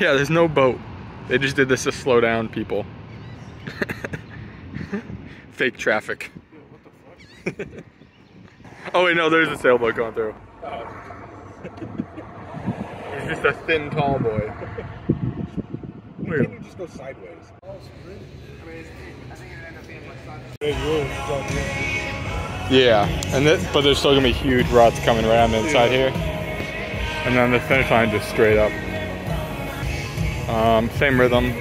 yeah, there's no boat. They just did this to slow down people. Fake traffic. oh wait, no, there's a sailboat going through. He's just a thin, tall boy. Why can't you just go sideways? Yeah, and this, but there's still gonna be huge ruts coming around the inside here, and then the finish line just straight up. Um, same rhythm.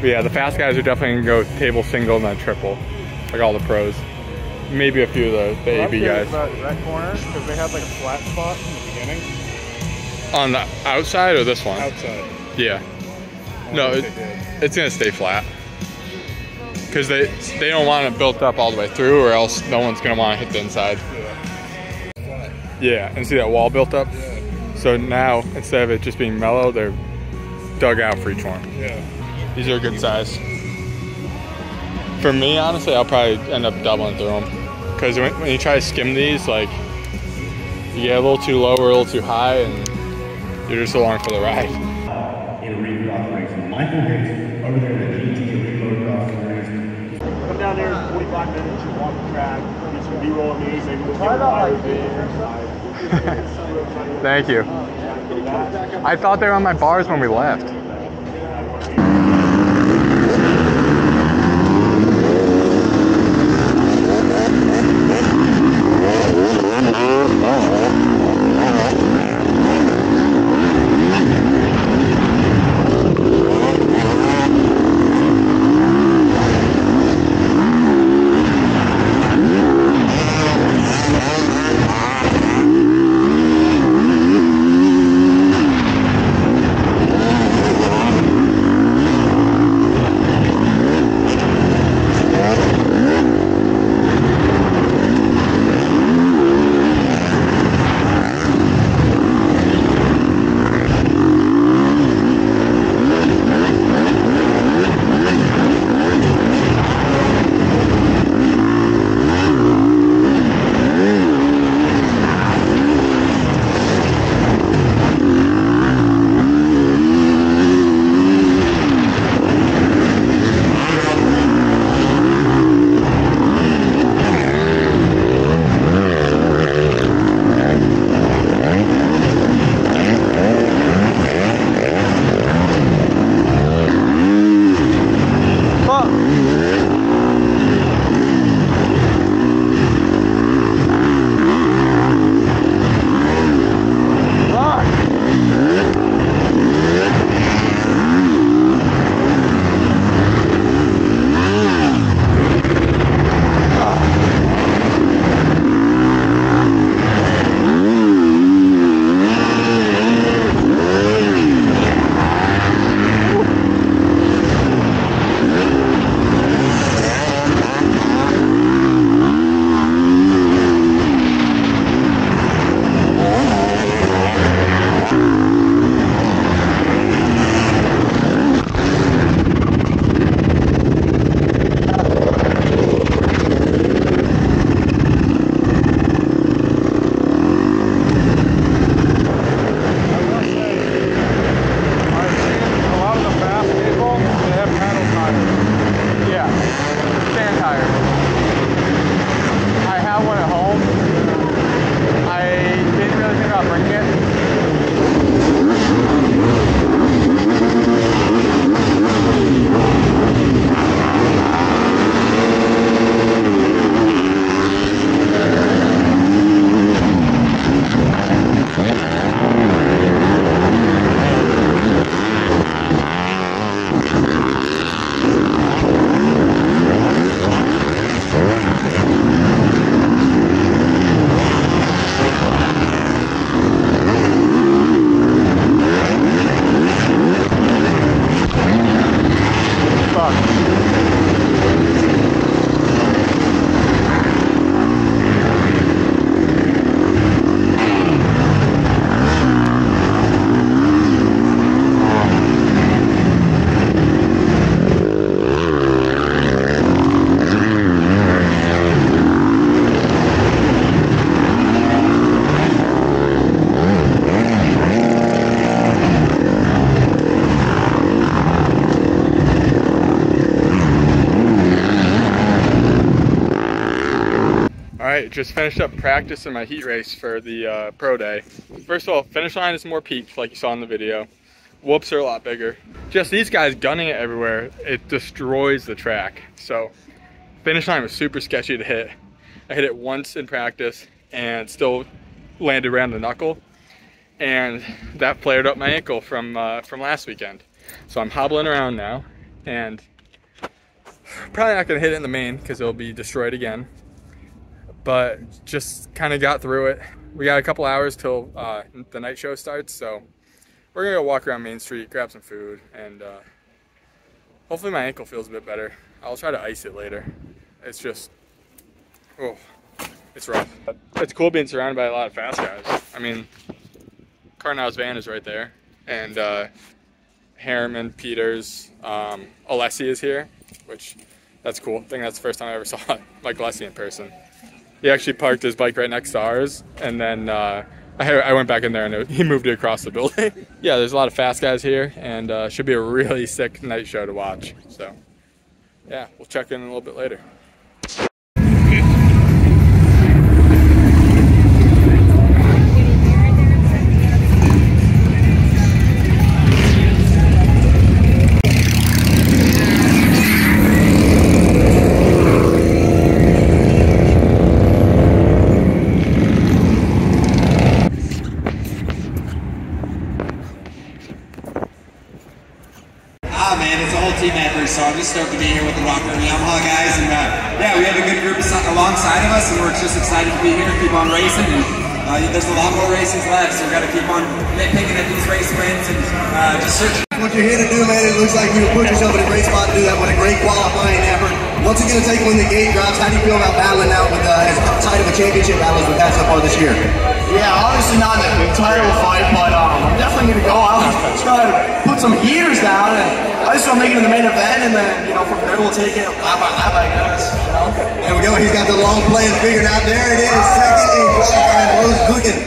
But yeah, the fast guys are definitely gonna go table single and then triple, like all the pros. Maybe a few of the, the AB guys. About that corner because they had like a flat spot in the beginning. On the outside or this one? Outside. Yeah. No, it, think they did. it's gonna stay flat. Cause they they don't want it built up all the way through, or else no one's gonna want to hit the inside. Flat. Yeah, and see that wall built up. Yeah. So now instead of it just being mellow, they're dug out for each one. Yeah. These are a good size. For me, honestly, I'll probably end up doubling through them. Because when, when you try to skim these, like, you get a little too low or a little too high, and you're just along for the ride. in arena cross. Michael Hicks over there at the GT Arena Cross race. Come down there in 45 minutes, you walk the track, get some B-roll amazing. We'll get riders in. Thank you. I thought they were on my bars when we left. Just finished up practice in my heat race for the uh, pro day. First of all, finish line is more peaked, like you saw in the video. Whoops are a lot bigger. Just these guys gunning it everywhere, it destroys the track. So finish line was super sketchy to hit. I hit it once in practice and still landed around the knuckle. And that flared up my ankle from uh, from last weekend. So I'm hobbling around now and probably not gonna hit it in the main because it'll be destroyed again. But just kind of got through it. We got a couple hours till uh, the night show starts, so we're gonna go walk around Main Street, grab some food, and uh, hopefully my ankle feels a bit better. I'll try to ice it later. It's just, oh, it's rough. It's cool being surrounded by a lot of fast guys. I mean, Carnow's van is right there, and uh, Harriman, Peters, um, Alessi is here, which that's cool. I think that's the first time I ever saw Mike Alessi in person. He actually parked his bike right next to ours, and then uh, I, I, went back in there and it, he moved it across the building. yeah, there's a lot of fast guys here, and uh, should be a really sick night show to watch. So, yeah, we'll check in a little bit later. Just stoked to be here with the Rocker and Yamaha guys. And uh, yeah, we have a good group alongside of us, and we're just excited to be here, to keep on racing. And uh, there's a lot more races left, so we got to keep on picking at these race wins and uh, just searching. What you're here to do, man, it looks like you put yourself in a great spot to do that. What a great qualifying effort. What's it going to take when the gate drops? How do you feel about battling out with uh, as tight of a championship battle as we've had so far this year? Yeah, obviously not in a big title fight, but um, I'm definitely going to go out and try to put some heaters down. And I just want to make it in the main event, and then, you know, from there we'll take it lap by lap, I guess. You know? There we go. He's got the long plan figured out. There it is. Second in qualifying. Rose cooking.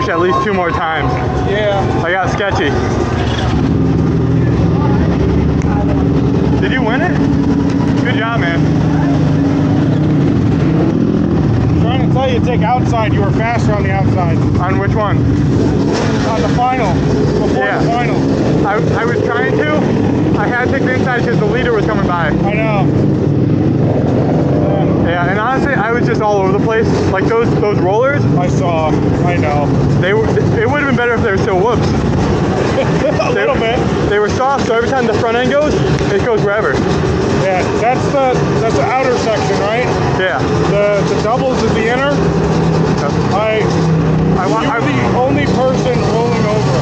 Finish at least two more times. Yeah. I got sketchy. Did you win it? Good job, man. Trying to tell you, take outside. You were faster on the outside. On which one? On the final. Before Yeah. the final. I, I was trying to. I had to take the inside because the leader was coming by. I know. Yeah, and honestly, I was just all over the place. Like those those rollers, I saw. I know. they were. It would have been better if they were still whoops. A little bit. They were soft, so every time the front end goes, it goes wherever. Yeah. That's the that's the outer section, right? Yeah. The the doubles is the inner. I I want. you I, were the only person rolling over.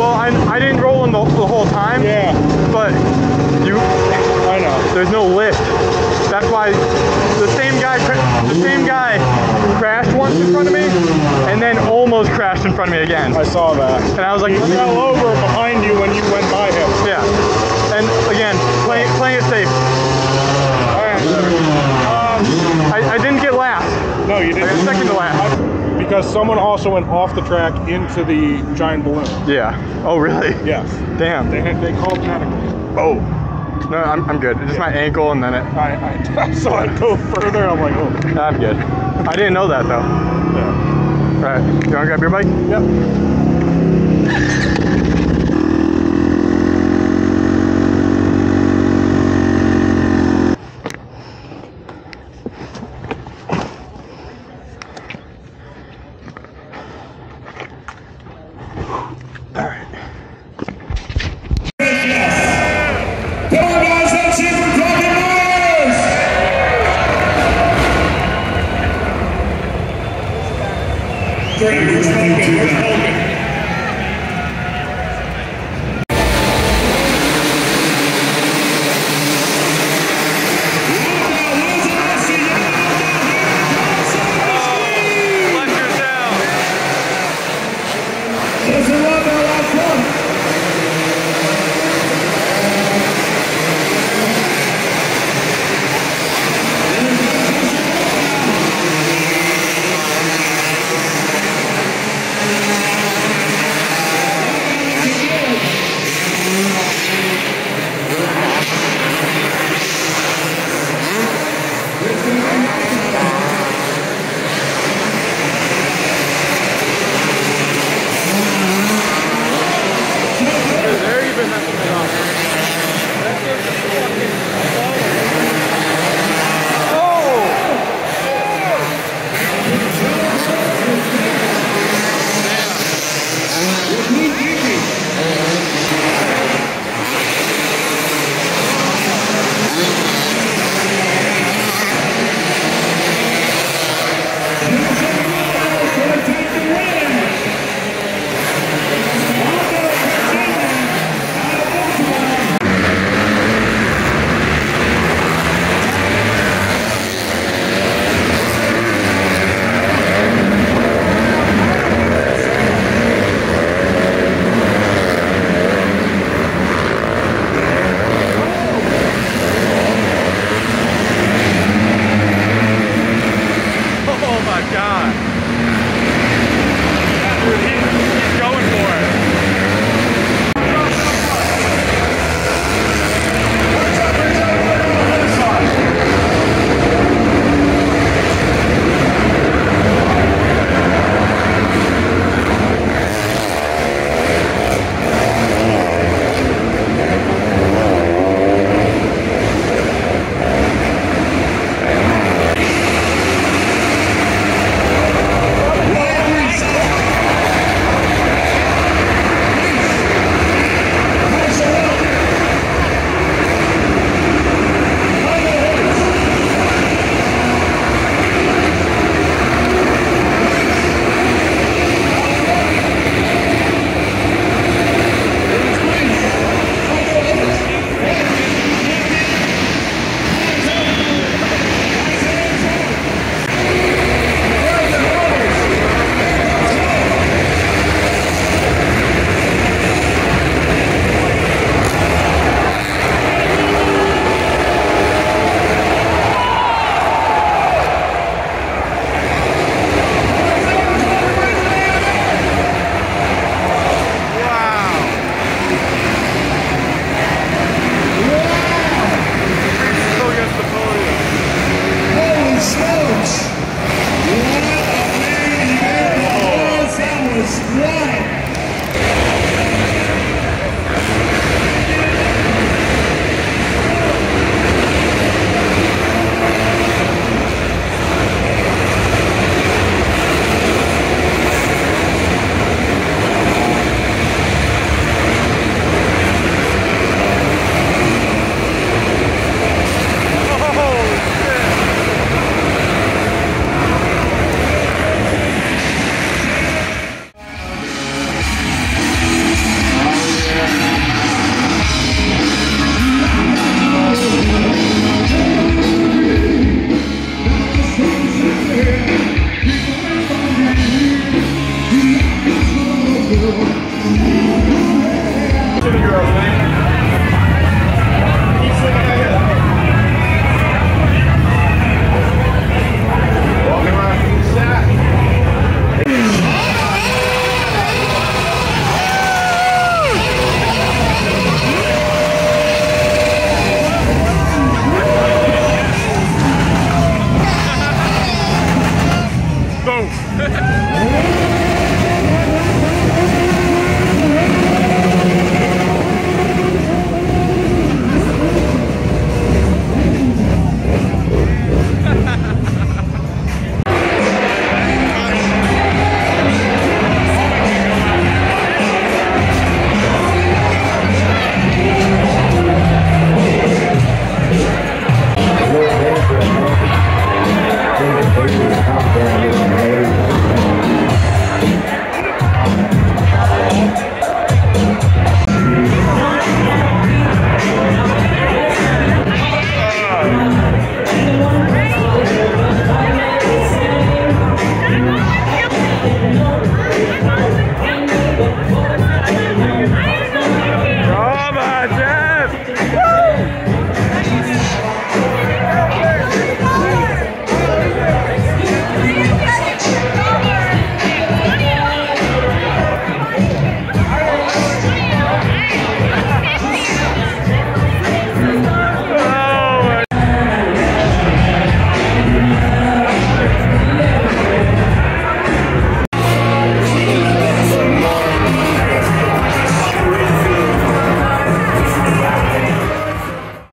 well, I, I didn't roll in the, the whole time. Yeah. But you, I know. there's no lift. That's why the same guy, cra- the same guy, crashed once in front of me, and then almost crashed in front of me again. I saw that. And I was like, He fell over behind you when you went by him. yeah. And again, playing playing it safe. All right. Um, I, I didn't get last. no, you I got didn't. second to last. Because someone also went off the track into the giant balloon. Yeah. Oh, really? Yes. Damn. They they called medical. Oh. No, I'm, I'm good. It's just my ankle and then it. I, I saw it go further. I'm like, oh. I'm good. I didn't know that though. Yeah. All right. You want to grab your bike? Yep. Quem está my God.